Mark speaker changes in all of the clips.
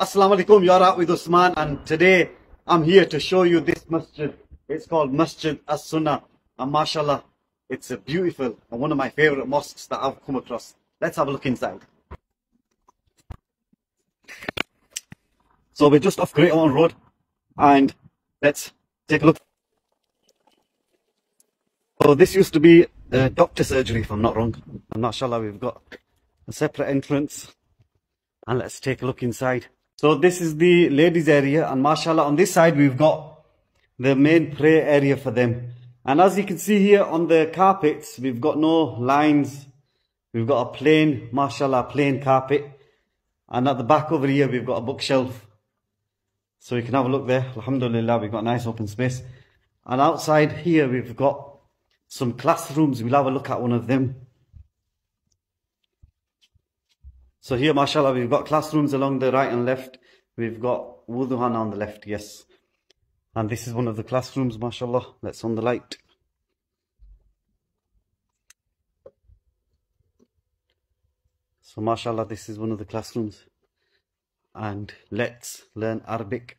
Speaker 1: Assalamu alaikum, you're out with Usman and today I'm here to show you this masjid. It's called Masjid As-Sunnah and mashallah, it's a beautiful and one of my favorite mosques that I've come across. Let's have a look inside. So we're just off Great Horton Road and let's take a look. So this used to be a doctor surgery if I'm not wrong. And mashallah we've got a separate entrance and let's take a look inside. So this is the ladies area and mashallah on this side we've got the main prayer area for them. And as you can see here on the carpets, we've got no lines. We've got a plain, mashallah, plain carpet. And at the back over here, we've got a bookshelf. So you can have a look there. Alhamdulillah, we've got a nice open space. And outside here, we've got some classrooms. We'll have a look at one of them. So here, mashallah, we've got classrooms along the right and left. We've got wuduhana on the left, yes. And this is one of the classrooms, mashallah. Let's on the light. So mashallah, this is one of the classrooms. And let's learn Arabic.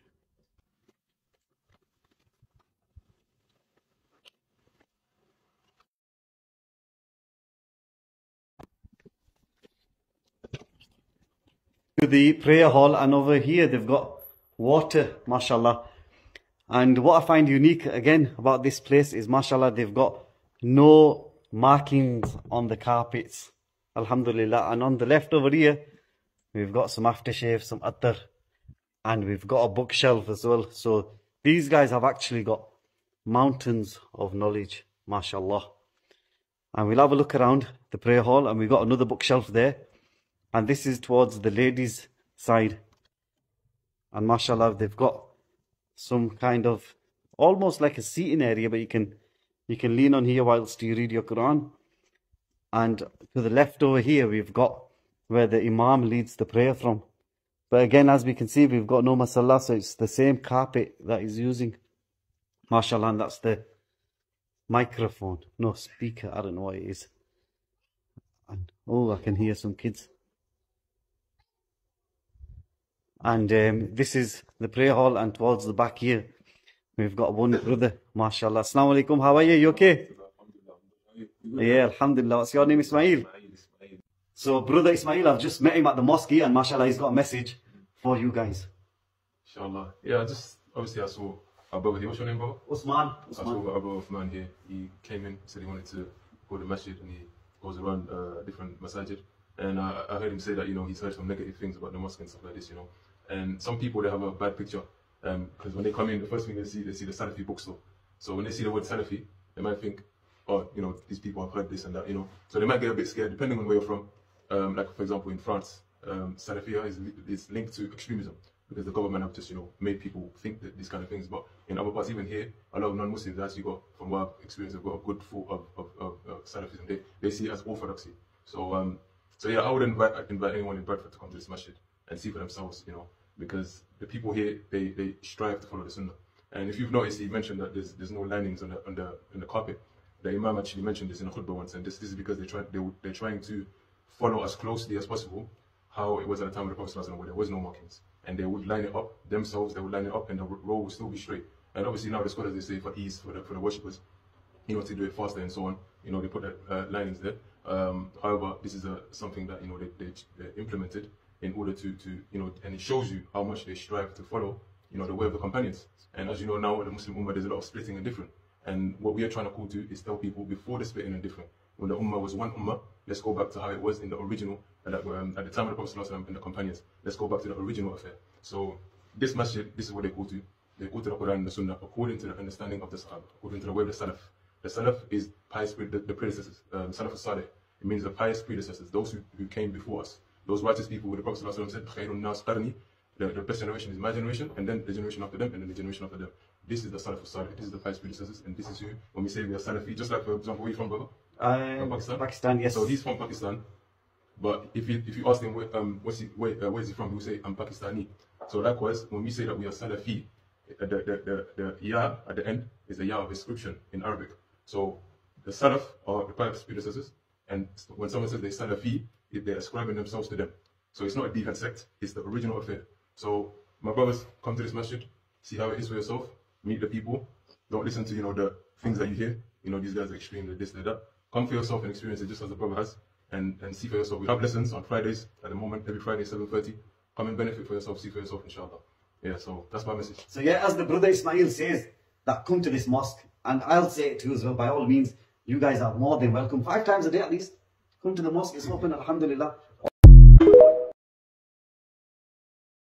Speaker 1: The prayer hall and over here they've got water mashallah. And what i find unique again about this place is mashallah they've got no markings on the carpets alhamdulillah. And on the left over here we've got some aftershave some attar and we've got a bookshelf as well. So these guys have actually got mountains of knowledge mashallah. And we'll have a look around the prayer hall and we've got another bookshelf there and this is towards the ladies side. And mashallah they've got some kind of almost like a seating area but you can you can lean on here whilst you read your quran. And to the left over here we've got where the imam leads the prayer from. But again as we can see we've got no masala so it's the same carpet that he's using. Mashallah and that's the microphone. No speaker i don't know what it is. And oh i can hear some kids and um, this is the prayer hall and towards the back here we've got one brother mashallah. Assalamu alaikum how are you? You okay? Yeah alhamdulillah. What's your name ismail? So brother ismail i've just met him at the mosque and mashallah he's got a message for you guys.
Speaker 2: Inshallah. Yeah just obviously i saw our brother here. What's your name bro?
Speaker 1: Usman
Speaker 2: i saw our brother Uthman here. He came in said he wanted to go to the masjid and he goes around uh, different masajid. And uh, I heard him say that you know he's heard some negative things about the mosque and stuff like this you know and some people they have a bad picture because um, when they come in, the first thing they see they see the Salafi bookstore. So when they see the word Salafi, they might think, oh, you know, these people have heard this and that, you know. So they might get a bit scared depending on where you're from. Um, like for example, in France, um, Salafia is, is linked to extremism because the government have just you know made people think that these kind of things. But in other parts, even here, a lot of non-Muslims actually got, from what I've experienced, have got a good thought of, of, of, of Salafism. They, they see it as orthodoxy. So um, so yeah, I would invite invite anyone in Bradford to come to this masjid and see for themselves, you know, because the people here they, they strive to follow the sunnah. And if you've noticed, he mentioned that there's there's no linings on the on the on the carpet. The Imam actually mentioned this in a khutbah once, and this, this is because they try they they're trying to follow as closely as possible how it was at the time of the Prophet where there was no markings, and they would line it up themselves. They would line it up, and the row would still be straight. And obviously now the scholars they say for ease for the for the worshippers, you know, to do it faster and so on. You know, they put the uh, linings there. Um, however, this is a, something that you know they, they, they implemented in order to, to, you know, and it shows you how much they strive to follow, you know, the way of the companions. And as you know now, the Muslim Ummah, there's a lot of splitting and different. And what we are trying to call to is tell people before the splitting and different, when the Ummah was one Ummah, let's go back to how it was in the original, um, at the time of the Prophet and the companions. Let's go back to the original affair. So this masjid, this is what they call to. They call to the Quran and the Sunnah according to the understanding of the Sahaba, according to the way of the Salaf. The Salaf is pious, the, the predecessors, um, Salaf al-Salih. It means the pious predecessors, those who, who came before us those righteous people with the Prophet ﷺ said, nas qarni, the, the best generation is my generation, and then the generation after them, and then the generation after them. This is the Salaf Salih, this is the past predecessors, and this is who, when we say we are Salafi, just like, for example, where you from, brother?
Speaker 1: Uh, from Pakistan? Pakistan, yes.
Speaker 2: So he's from Pakistan, but if you, if you ask him, where, um, what's he, where, uh, where is he from, he'll say, I'm Pakistani. So likewise, when we say that we are Salafi, uh, the, the, the, the ya at the end is the ya of inscription in Arabic. So the Salaf are the past predecessors, and when someone says they are Salafi, they're ascribing themselves to them. So it's not a deviant sect, it's the original affair. So my brothers, come to this masjid, see how it is for yourself, meet the people. Don't listen to you know the things that you hear. You know these guys are extreme, they're this, they're that. Come for yourself and experience it just as the brother has, and and see for yourself. We have lessons on Fridays at the moment, every Friday 7:30. Come and benefit for yourself, see for yourself, inshallah. Yeah, so that's my message.
Speaker 1: So yeah, as the brother Ismail says, that come to this mosque, and I'll say it too as well, by all means, you guys are more than welcome. Five times a day at least. Come to the mosque, it's open, alhamdulillah.